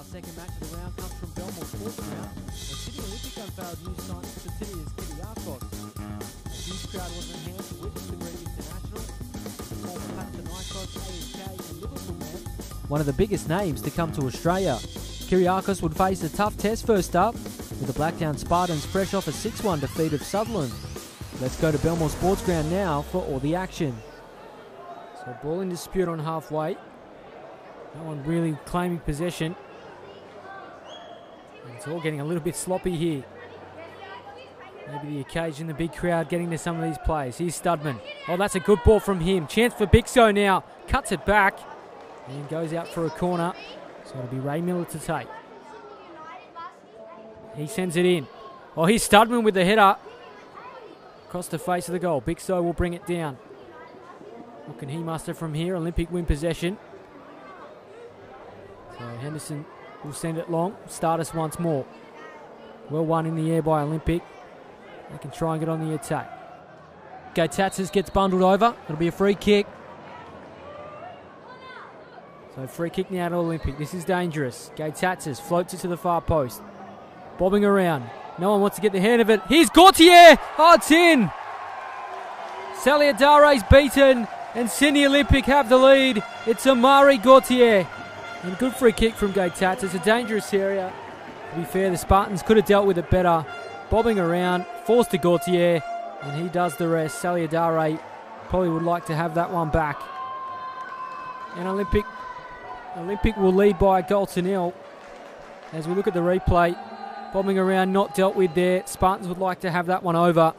Our second match of the round comes from Belmore Sports Ground. The Sydney Olympic unveiled new signs for Titias Kyrgiakos. A huge crowd was in hand to witness the Greek international. Former Panathinaikos, AEK and Liverpool man. One of the biggest names to come to Australia. Kyrgiakos would face a tough test first up, with the Blacktown Spartans fresh off a 6-1 defeat of Sutherland. Let's go to Belmore Sports Ground now for all the action. So ball in dispute on halfway. No one really claiming possession. It's all getting a little bit sloppy here. Maybe the occasion, the big crowd getting to some of these plays. Here's Studman. Oh, that's a good ball from him. Chance for Bixo now. Cuts it back and goes out for a corner. So it'll be Ray Miller to take. He sends it in. Oh, here's Studman with the header. Across the face of the goal. Bixo will bring it down. What can he muster from here? Olympic win possession. So Henderson will send it long. Start us once more. Well won in the air by Olympic. They can try and get on the attack. Gatatsis gets bundled over. It'll be a free kick. So free kick now to Olympic. This is dangerous. Gatatsis floats it to the far post. Bobbing around. No one wants to get the hand of it. Here's Gautier. Oh, it's in. Saliadare's beaten and Sydney Olympic have the lead. It's Amari Gautier. And good free kick from Gatats. It's a dangerous area. To be fair, the Spartans could have dealt with it better. Bobbing around, forced to Gautier, and he does the rest. Saliadare probably would like to have that one back. And Olympic Olympic will lead by a goal to nil. As we look at the replay, bobbing around, not dealt with there. Spartans would like to have that one over.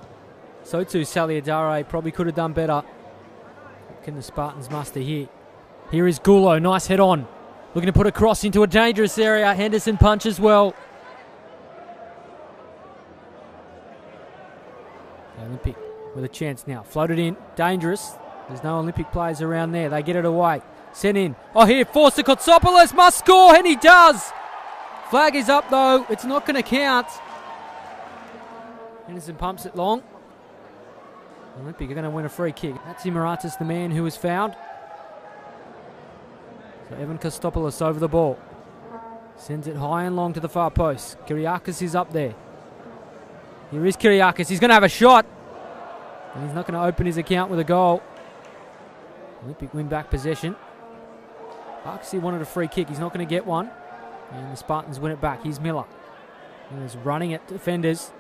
So too Saliadare probably could have done better. What can the Spartans muster here? Here is Gulo, nice head on. Looking to put a cross into a dangerous area. Henderson punches well. Olympic with a chance now. Floated in. Dangerous. There's no Olympic players around there. They get it away. Sent in. Oh, here. To Kotsopoulos. Must score. And he does. Flag is up, though. It's not going to count. Henderson pumps it long. Olympic are going to win a free kick. That's Imaratis, the man who was fouled. So Evan Kostopoulos over the ball. Sends it high and long to the far post. Kyrgiakos is up there. Here is Kyrgiakos. He's going to have a shot. And he's not going to open his account with a goal. Olympic win back possession. Barksy wanted a free kick. He's not going to get one. And the Spartans win it back. Here's Miller. He's running at defenders.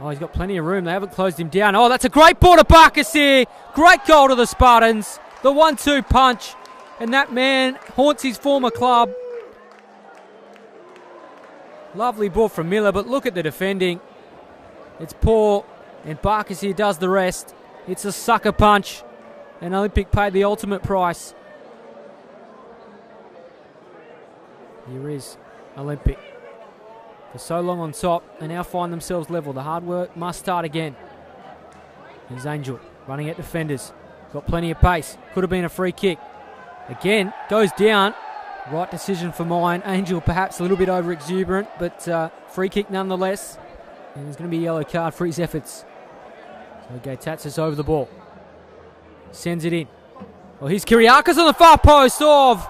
Oh, he's got plenty of room. They haven't closed him down. Oh, that's a great ball to Barkas here. Great goal to the Spartans. The one-two punch. And that man haunts his former club. Lovely ball from Miller, but look at the defending. It's poor, and Barkas here does the rest. It's a sucker punch, and Olympic paid the ultimate price. Here is Olympic. For so long on top, they now find themselves level. The hard work must start again. Here's Angel running at defenders. Got plenty of pace. Could have been a free kick. Again, goes down. Right decision for mine. Angel perhaps a little bit over exuberant, but uh, free kick nonetheless. And there's going to be a yellow card for his efforts. So Gatatsis over the ball. Sends it in. Well, here's Kyrgiakos on the far post of.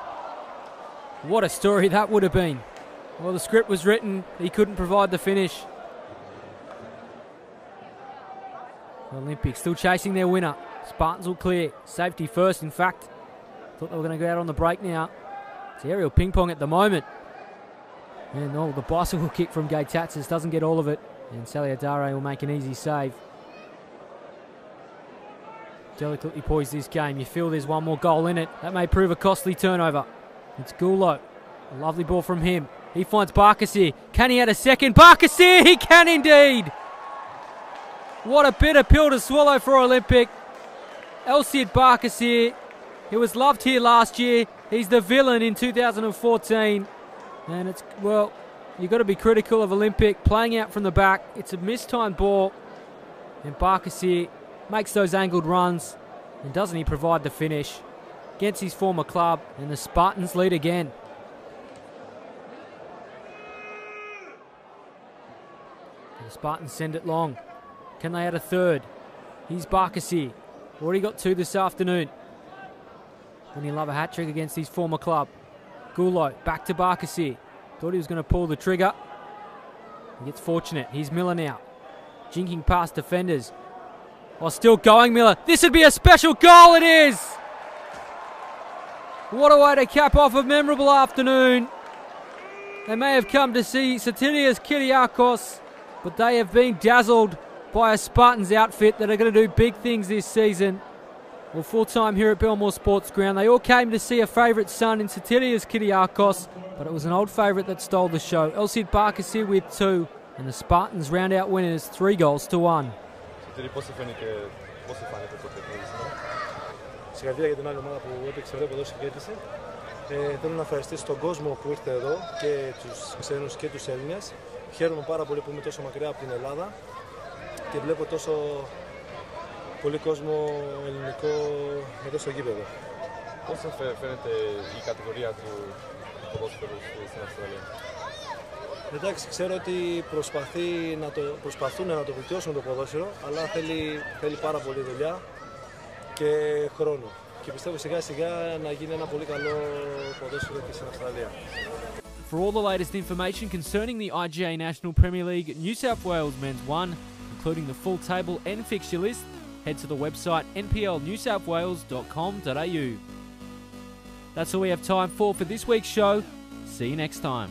What a story that would have been. Well, the script was written. He couldn't provide the finish. Olympics still chasing their winner. Spartans will clear. Safety first, in fact. Thought they were going to go out on the break now. It's aerial ping pong at the moment. And oh, the bicycle kick from Gatatsis doesn't get all of it. And Saliadare will make an easy save. Delicately poised this game. You feel there's one more goal in it. That may prove a costly turnover. It's Gulo. A lovely ball from him. He finds Barkasi. Can he add a second? Barkasi! He can indeed! What a bitter pill to swallow for Olympic. Elsiad Barkasi. He was loved here last year. He's the villain in 2014. And it's, well, you've got to be critical of Olympic playing out from the back. It's a mistimed ball. And Barkasi makes those angled runs. And doesn't he provide the finish against his former club? And the Spartans lead again. The Spartans send it long. Can they add a third? Here's Barkasi. Already got two this afternoon. Wouldn't he love a hat trick against his former club? Gulo back to Barkasir. Thought he was going to pull the trigger. He gets fortunate. Here's Miller now. Jinking past defenders. While still going, Miller. This would be a special goal. It is. What a way to cap off a memorable afternoon. They may have come to see Sotirios Kyrgiakos, but they have been dazzled by a Spartans outfit that are going to do big things this season. Well, full time here at Belmore Sports Ground. They all came to see a favourite son in Sotirios Kyrgiakos, but it was an old favourite that stole the show. Elsid Barker's here with two, and the Spartans round out winners three goals to one. Συγχαρητήρια για την άλλη ομάδα που έπαιξε εδώ και. Ε, θέλω να ευχαριστήσω τον κόσμο που ήρθε εδώ και τους ξένους και τους Έλληνες. Χαίρομαι πάρα πολύ που είμαι τόσο μακριά από την Ελλάδα και βλέπω τόσο πολύ κόσμο ελληνικό εδώ στο γήπεδο. Πώς σας φαίνεται η κατηγορία του ποδόσφαιρου στην Αυστραλία; Εντάξει, ξέρω ότι προσπαθεί να το, προσπαθούν να το βελτιώσουν το ποδόσφαιρο, αλλά θέλει, θέλει πάρα πολύ δουλειά και χρόνο. Και πιστεύω σιγά σιγά να γίνει ένα πολύ καλό ποδόσφαιρο και στην Αυστραλία. For all the latest information concerning the IGA National Premier League New South Wales Men's 1, including the full table and fixture list, head to the website nplnewsouthwales.com.au. That's all we have time for for this week's show. See you next time.